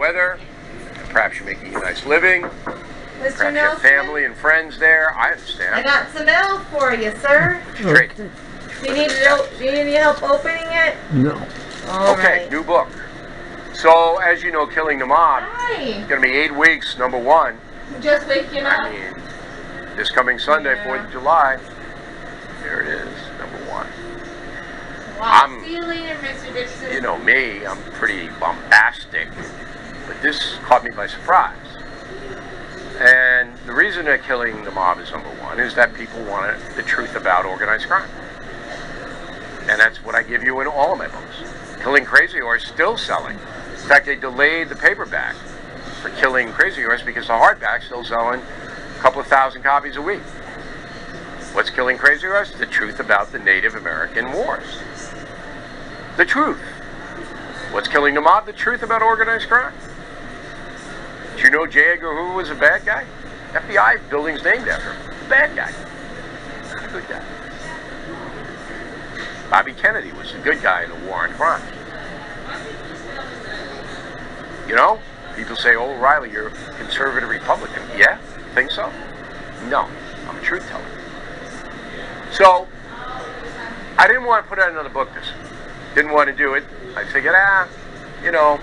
weather, and perhaps you're making a nice living. Mr. Perhaps you have Nelson, family and friends there. I understand. I understand. got some mail for you, sir. Great. Do you need, to o- do you need any help opening it? No. All Okay, right. new book. So, as you know, Killing the Mob Hi. is going to be eight weeks, number one. Just waking I up. mean, this coming Sunday, Yeah. 4th of July. There it is, number one. Wow. I'm- See you later, Mr. Dixon. You know me, I'm pretty bombastic, but this caught me by surprise. And the reason that Killing the Mob is number one is that people want the truth about organized crime. And that's what I give you in all of my books. Killing Crazy Horse still selling. In fact, they delayed the paperback for Killing Crazy Horse because the hardback's still selling a couple of thousand copies a week. What's Killing Crazy Horse? The truth about the Native American wars. The truth. What's Killing the Mob? The truth about organized crime. Do you know J. Edgar Hoover was a bad guy? FBI building's named after him. Bad guy. Not a good guy. Bobby Kennedy was a good guy in the war on crime. You know, people say, oh, Riley, you're a conservative Republican. Yeah? Think so? No. I'm a truth teller. So, I didn't want to put out another book this Didn't want to do it. I figured, ah, you know,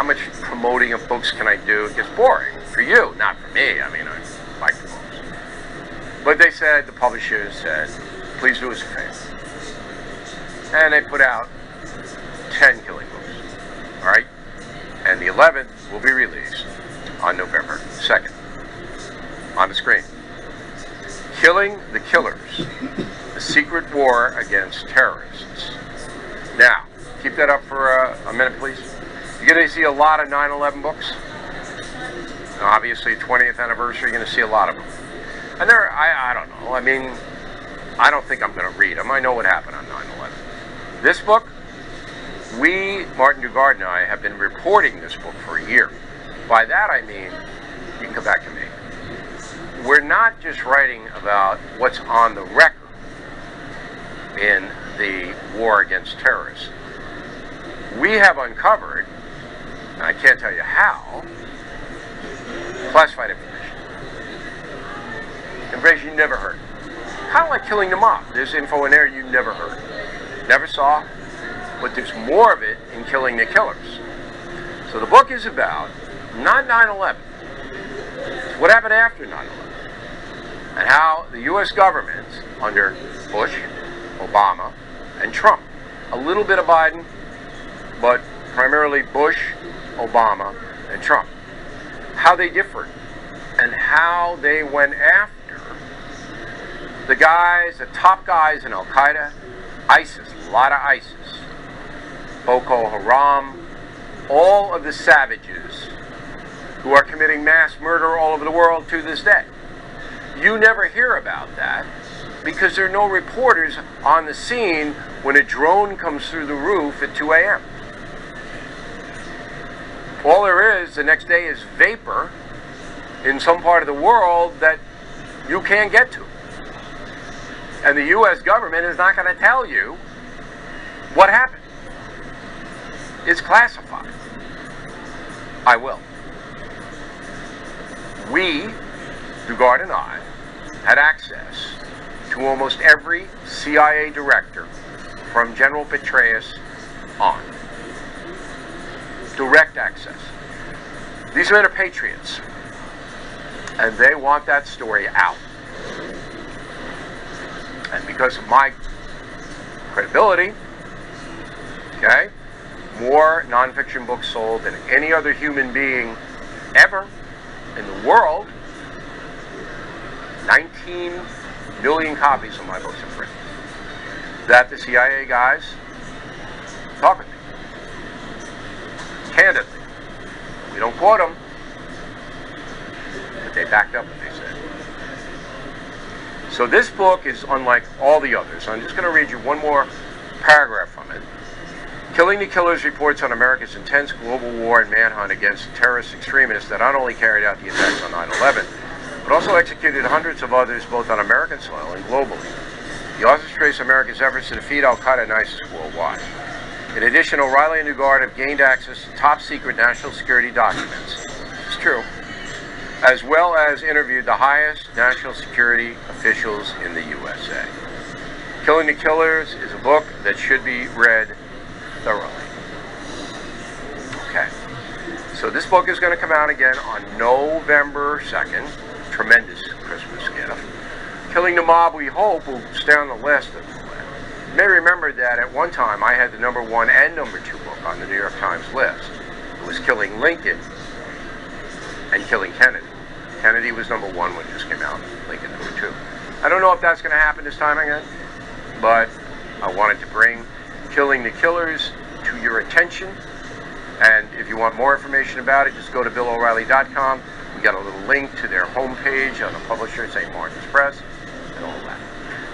how much promoting of books can I do? It gets boring. For you, not for me. I mean, I like the books. But they said, the publishers said, please do us a favor. And they put out 10 killing books. All right? And the 11th will be released on November 2nd on the screen. Killing the Killers, a secret war against terrorists. Now, keep that up for a, a minute, please. You're going to see a lot of 9 11 books. Obviously, 20th anniversary, you're going to see a lot of them. And they're, I, I don't know. I mean, I don't think I'm going to read them. I know what happened on 9 11. This book, we, Martin Dugard and I, have been reporting this book for a year. By that I mean, you can come back to me. We're not just writing about what's on the record in the war against terrorists. We have uncovered, and I can't tell you how, classified information. Information you never heard. Kind of like killing the mob. There's info in there you never heard, never saw, but there's more of it in killing the killers. So the book is about not 9/11. What happened after 9/11, and how the U.S. government under Bush, Obama, and Trump, a little bit of Biden, but primarily Bush, Obama, and Trump, how they differed, and how they went after the guys, the top guys in Al Qaeda, ISIS, a lot of ISIS, Boko Haram, all of the savages who are committing mass murder all over the world to this day. You never hear about that because there are no reporters on the scene when a drone comes through the roof at 2 a.m. All there is the next day is vapor in some part of the world that you can't get to. And the U.S. government is not going to tell you what happened. It's classified. I will. We, Dugard and I, had access to almost every CIA director from General Petraeus on. Direct access. These men are patriots. And they want that story out. And because of my credibility, okay, more nonfiction books sold than any other human being ever in the world. 19 million copies of my books in print. That the CIA guys talk with me. Candidly. We don't quote them, but they backed up what they said. So this book is unlike all the others. I'm just going to read you one more paragraph from it. Killing the Killers reports on America's intense global war and manhunt against terrorist extremists that not only carried out the attacks on 9-11, but also executed hundreds of others both on American soil and globally. The authors trace America's efforts to defeat al-Qaeda and ISIS worldwide. In addition, O'Reilly and Dugard have gained access to top secret national security documents. It's true. As well as interviewed the highest national security officials in the USA. Killing the Killers is a book that should be read thoroughly. Okay. So this book is going to come out again on November 2nd. Tremendous Christmas gift. Killing the Mob, we hope, will stay on the list. You may remember that at one time I had the number one and number two book on the New York Times list. It was Killing Lincoln and Killing Kennedy. Kennedy was number one when this came out, Lincoln number two. I don't know if that's going to happen this time again, but I wanted to bring Killing the Killers to your attention. And if you want more information about it, just go to BillO'Reilly.com. We got a little link to their homepage on the publisher, St. Martin's Press, and all that.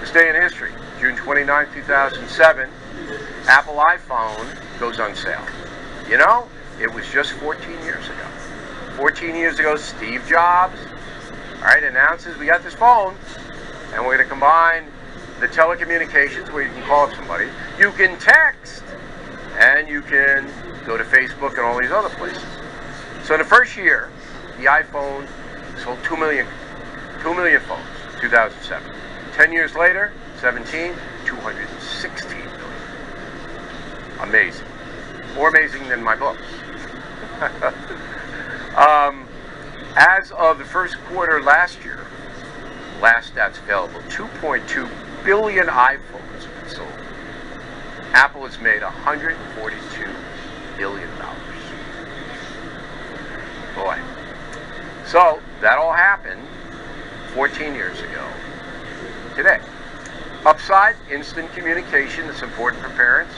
This day in history, June 29, 2007, Apple iPhone goes on sale. You know, it was just 14 years ago. 14 years ago, Steve Jobs, all right, announces we got this phone, and we're going to combine the telecommunications where you can call up somebody, you can text, and you can go to Facebook and all these other places. So in the first year, the iPhone sold 2 million, 2 million phones, 2007. 10 years later, 17, 216 million. Amazing. More amazing than my books. um, as of the first quarter last year, last stats available, 2.2 billion iPhones have been sold. Apple has made 142 billion dollars. Boy. So that all happened 14 years ago today. Upside, instant communication is important for parents.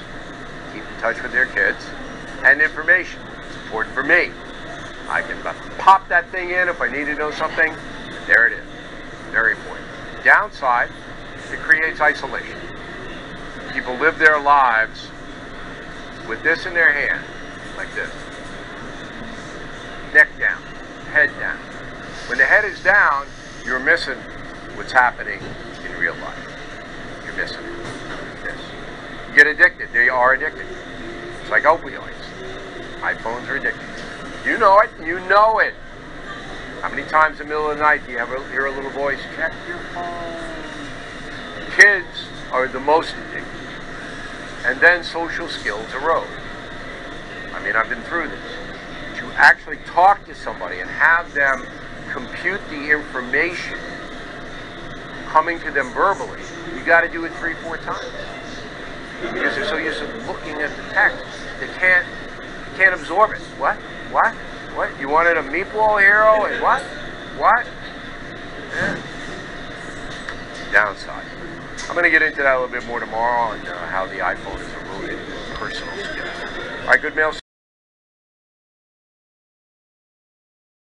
Keep in touch with their kids. And information. It's important for me. I can pop that thing in if I need to know something. There it is. Very important. Downside, it creates isolation. People live their lives with this in their hand, like this. Neck down, head down. When the head is down, you're missing what's happening. Missing. This. You get addicted. They are addicted. It's like opioids. iPhones are addicted. You know it. You know it. How many times in the middle of the night do you ever hear a little voice, check your phone? Kids are the most addicted. And then social skills erode. I mean, I've been through this. To actually talk to somebody and have them compute the information coming to them verbally, you got to do it three, four times. Because they're so used to looking at the text, they can't, can't absorb it. What? What? What? You wanted a meatball hero and what? What? Yeah. Downside. I'm going to get into that a little bit more tomorrow on uh, how the iPhone is eroded personal skills. All right, good mail.